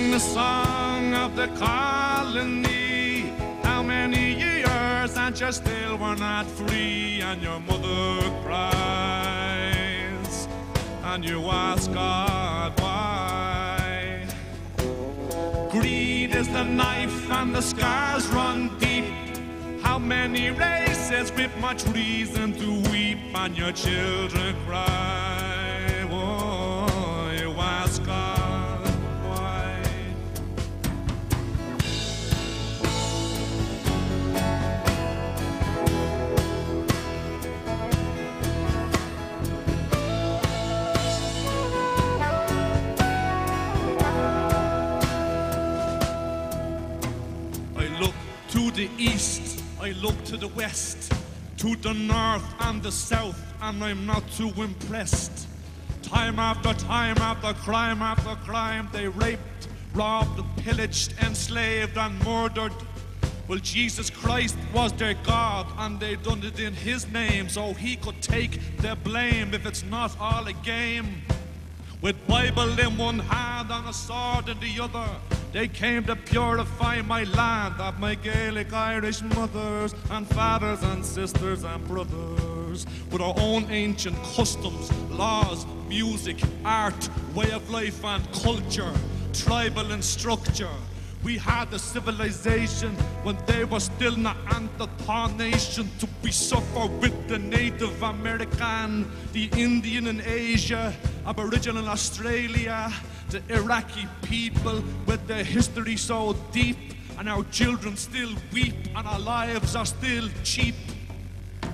Sing the song of the colony. How many years and you still were not free? And your mother cries, and you ask God why. Greed is the knife, and the scars run deep. How many races with much reason to weep, and your children cry? The east, I look to the west, to the north and the south, and I'm not too impressed. Time after time after crime after crime, they raped, robbed, pillaged, enslaved, and murdered. Well, Jesus Christ was their God, and they done it in His name, so He could take the blame if it's not all a game. With Bible in one hand and a sword in the other, they came to purify my land of my Gaelic Irish mothers and fathers and sisters and brothers. With our own ancient customs, laws, music, art, way of life and culture, tribal and structure. We had a civilization when they were still not Neanderthal nation to be suffer with the Native American, the Indian in Asia, Aboriginal in Australia, the Iraqi people with their history so deep, and our children still weep, and our lives are still cheap.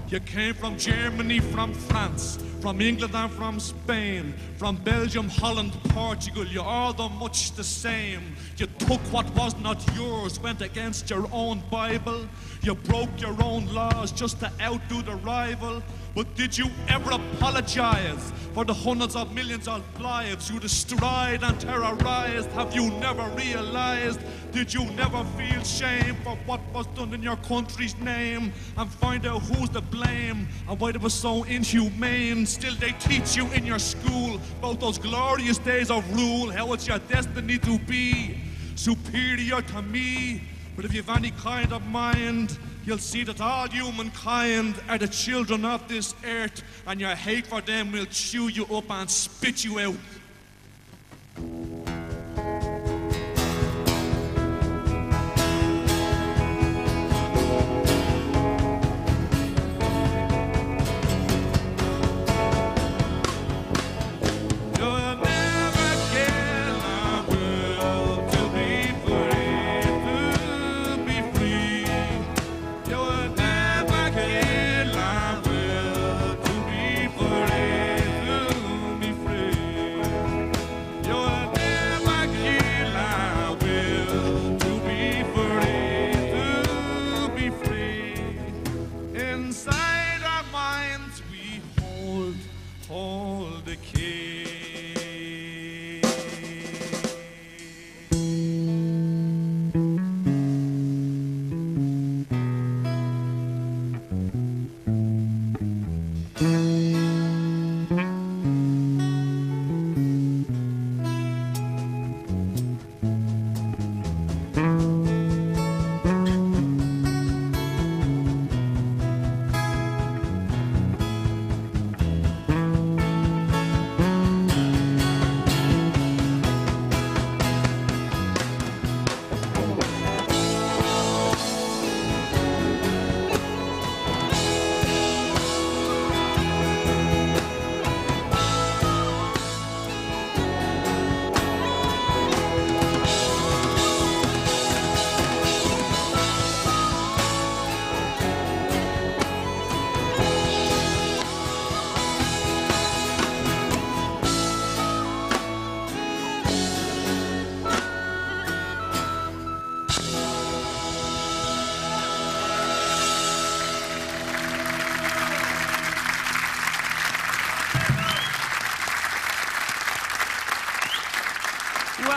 You came from Germany, from France, from England and from Spain, from Belgium, Holland, Portugal. You're all the much the same. You took what was not yours, went against your own Bible. You broke your own laws just to outdo the rival. But did you ever apologize for the hundreds of millions of lives you destroyed and terrorized? Have you never realized? Did you never feel shame for what was done in your country's name? And find out who's to blame and why they were so inhumane? Still, they teach you in your school about those glorious days of rule, how it's your destiny to be superior to me. But if you've any kind of mind, you'll see that all humankind are the children of this earth, and your hate for them will chew you up and spit you out.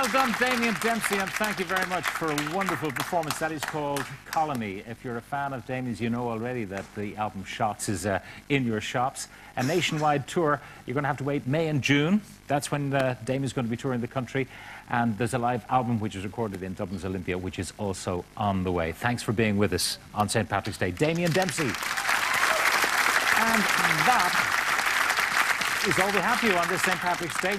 Well done, Damien Dempsey, and thank you very much for a wonderful performance. That is called Colony. If you're a fan of Damien's, you know already that the album Shots is uh, in your shops. A nationwide tour. You're going to have to wait May and June. That's when uh, Damien's going to be touring the country. And there's a live album which is recorded in Dublin's Olympia, which is also on the way. Thanks for being with us on St. Patrick's Day. Damien Dempsey. And that is all we have for you on this St. Patrick's Day.